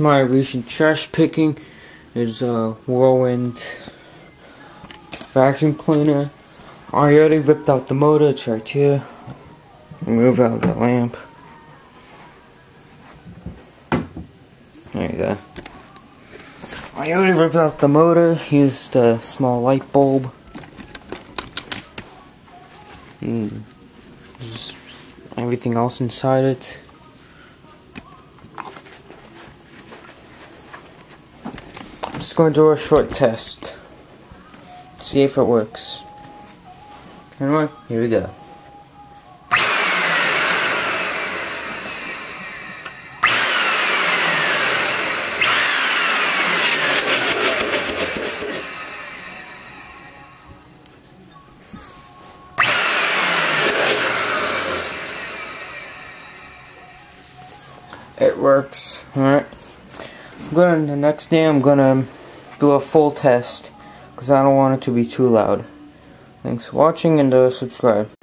My recent trash picking. is a whirlwind vacuum cleaner. I already ripped out the motor, it's right here. Remove out the lamp. There you go. I already ripped out the motor, used a small light bulb. Hmm. And everything else inside it. Just going to do a short test. See if it works. Anyway, here we go. It works. Alright. I'm gonna, the next day I'm gonna do a full test because I don't want it to be too loud. Thanks for watching and uh, subscribe.